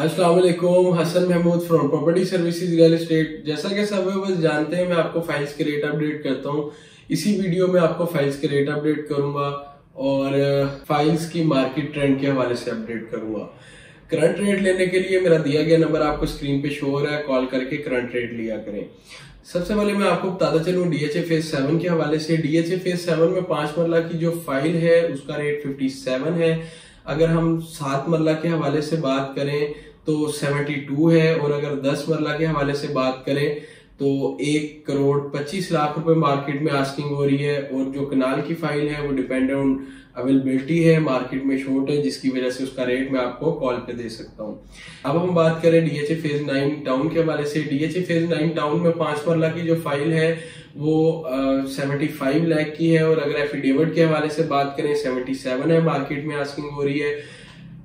वालेकुम, Hasan Mahmood from property services real estate जैसा कि सब बस जानते हैं, मैं आपको फाइल्स के रेट अपडेट करता हूँ। इसी वीडियो में आपको फाइल्स के रेट अपडेट करूँगा और फाइल्स की मार्केट ट्रेंड के हवाले से अपडेट करूँगा। करंट रेट लेने के लिए मेरा दिया गया नंबर आपको स्क्रीन पे शो हो रहा है कॉल करके करंट रेट लिया करें। सबसे पहले मैं आपको बताता चलूँ डीएचए फ़ेज़ सेवन के हवाले से। डीएचए फ़ेज़ सेवन में पाँच मरला की जो फ़ाइल है, उसका रेट फिफ्टी सेवन है। अगर हम सात मरला के हवाले से बात करें तो 72 है और अगर 10 मरला के हवाले से बात करें तो एक करोड़ पच्चीस लाख रुपए मार्केट में आस्किंग हो रही है और जो कनाल की फ़ाइल है, वो डिपेंड ऑन अवेलेबिलिटी है मार्केट में शॉर्ट है, जिसकी वजह से उसका रेट मैं आपको कॉल पे दे सकता हूँ। अब हम बात करें डीएचए फ़ेज़ नाइन टाउन के हवाले से। डीएचए फ़ेज़ नाइन टाउन में पाँच मरला की जो फ़ाइल है, वो सेवेंटी फाइव लैख की है और अगर एफिडेविट के हवाले से बात करें सेवेंटी सेवन है मार्केट में आस्किंग हो रही है।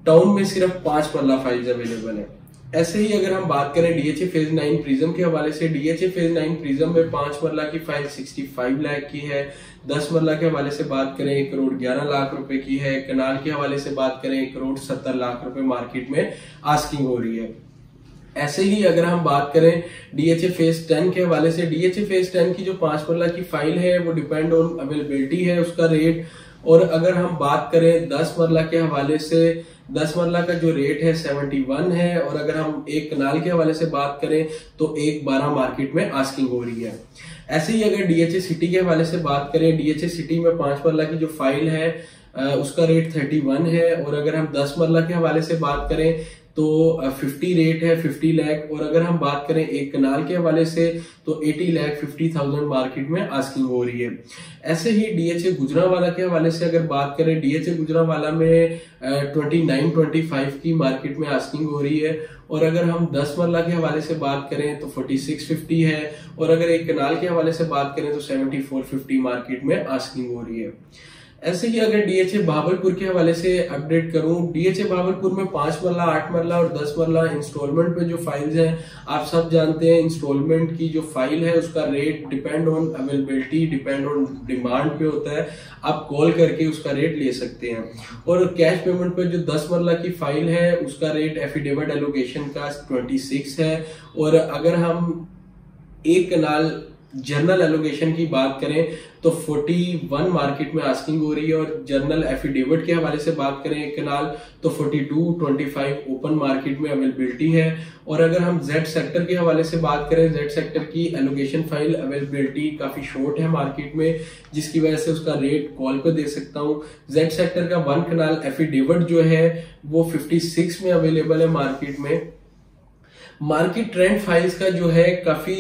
टाउन में सिर्फ़ पाँच मरला फाइल्स अवेलेबल है। ऐसे ही अगर हम बात करें डीएचए फ़ेज़ नाइन प्रिज्म के हवाले से डीएचए फ़ेज़ नाइन प्रिज्म में पाँच मरला की फ़ाइल सिक्सटी फाइव लाख की है। दस मरला के हवाले से बात करें, एक करोड़ ग्यारह लाख रुपए की है। कनाल के हवाले से बात करें, एक करोड़ सत्तर लाख रुपए मार्केट में आस्किंग हो रही है। ऐसे ही अगर हम बात करें डीएचए फ़ेज़ टेन के हवाले से डीएचए फ़ेज़ टेन की जो पाँच मरला की फ़ाइल है, वो डिपेंड ऑन अवेलेबिलिटी है उसका रेट और अगर हम बात करें दस मरला के हवाले से दस मरला का जो रेट है सेवेंटी वन है, और अगर हम एक कनाल के हवाले से बात करें तो एक बारह मार्केट में आस्किंग हो रही है। ऐसे ही अगर डीएचए सिटी के हवाले से बात करें डीएचए सिटी में पाँच मरला की जो फ़ाइल है उसका रेट थर्टी वन है, और अगर हम दस मरला के हवाले से बात करें तो 50 रेट है 50 लाख और अगर हम बात करें एक कनाल के हवाले से तो 80 लाख 50,000 मार्केट में आस्किंग हो रही है। ऐसे ही डीएचए गुजरावाला के हवाले से अगर बात करें डीएचए गुजरावाला में ट्वेंटी नाइन ट्वेंटी फाइव की मार्केट में आस्किंग हो रही है। और अगर हम 10 मरला के हवाले से बात करें तो 4650 है। और अगर एक कनाल के हवाले से बात करें तो 7450 मार्केट में आस्किंग हो रही है। ऐसे ही अगर डीएचए भावलपुर के हवाले से अपडेट करूँ डीएचए भावलपुर में पाँच मरला, आठ मरला और दस मरला इंस्टॉलमेंट पे जो फाइल्स हैं, आप सब जानते हैं इंस्टॉलमेंट की जो फ़ाइल है, उसका rate depend on availability depend on demand पे होता है। आप कॉल करके उसका रेट ले सकते हैं। और कैश पेमेंट पे जो दस मरला की फ़ाइल है, उसका रेट एफिडेविट एलोकेशन का ट्वेंटी है। और अगर हम एक कनाल जर्नल एलोकेशन की बात करें तो 41 मार्केट में आस्किंग हो रही है और जर्नल एफिडेविट के हवाले से बात करें कनाल तो 42 25 ओपन मार्केट में अवेलेबिलिटी है। और अगर हम जेड सेक्टर के हवाले से बात करें जेड सेक्टर की एलोकेशन फ़ाइल अवेलेबिलिटी काफ़ी शॉर्ट है मार्केट में, जिसकी वजह से उसका रेट कॉल पे दे सकता हूँ। जेड सेक्टर का वन कनाल एफिडेविट जो है, वो 56 में अवेलेबल है मार्केट में। मार्केट ट्रेंड फाइल्स का जो है, काफ़ी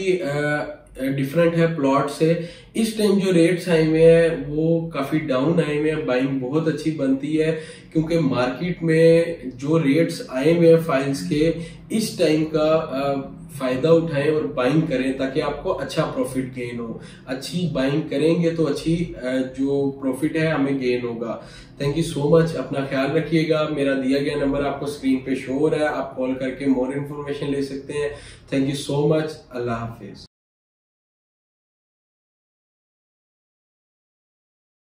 डिफरेंट है प्लॉट से। इस टाइम जो रेट्स आए हुए हैं, वो काफ़ी डाउन आए हुए हैं। बाइंग बहुत अच्छी बनती है, क्योंकि मार्केट में जो रेट्स आए हुए हैं फाइल्स के, इस टाइम का फ़ायदा उठाएँ और बाइंग करें, ताकि आपको अच्छा प्रॉफिट गेन हो। अच्छी बाइंग करेंगे तो अच्छी जो प्रॉफिट है, हमें गेन होगा। थैंक यू सो मच अपना ख्याल रखिएगा। मेरा दिया गया नंबर आपको स्क्रीन पे शो हो रहा है। आप कॉल करके मोर इन्फॉर्मेशन ले सकते हैं। थैंक यू सो मच अल्लाह हाफिज।